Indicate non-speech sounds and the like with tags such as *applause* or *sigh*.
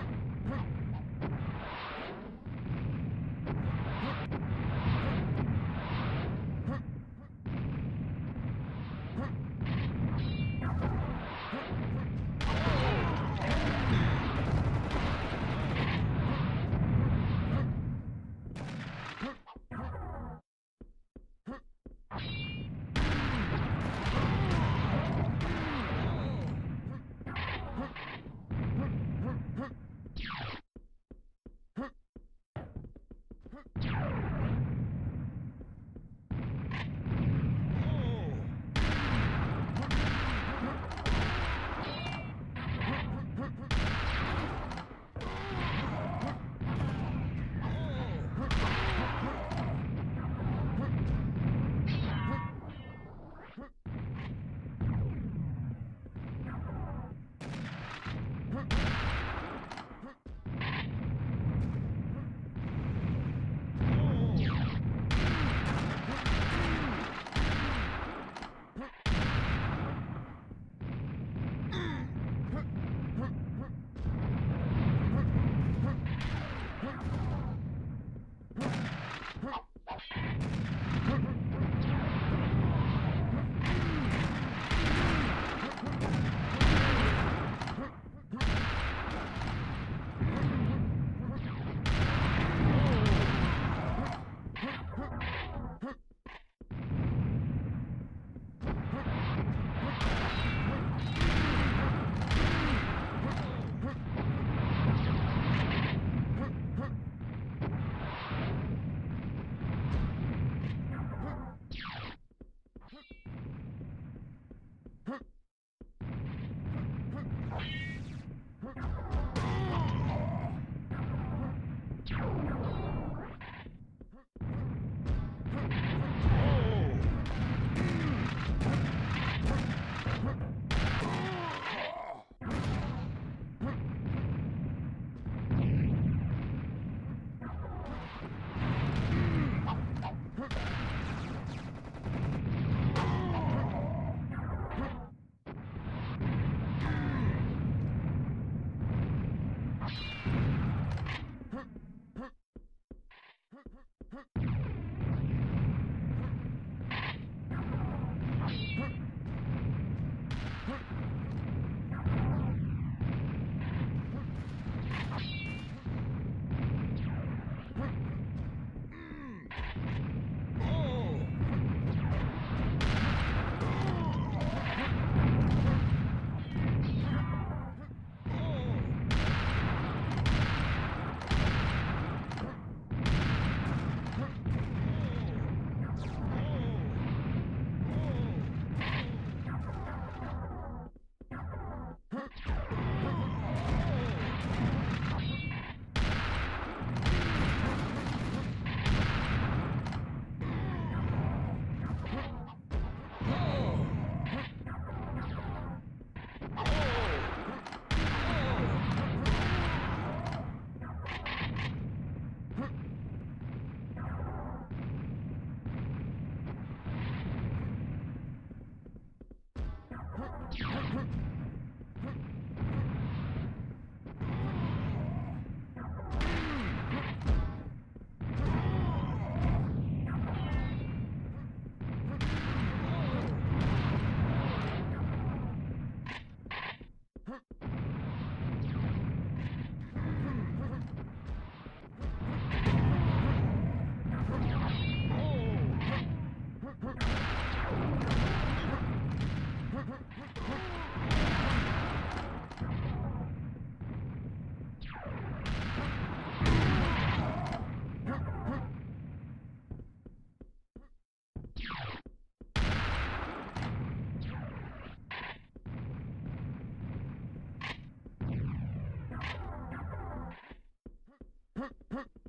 Blah, blah. Huh. *laughs* Huh, huh.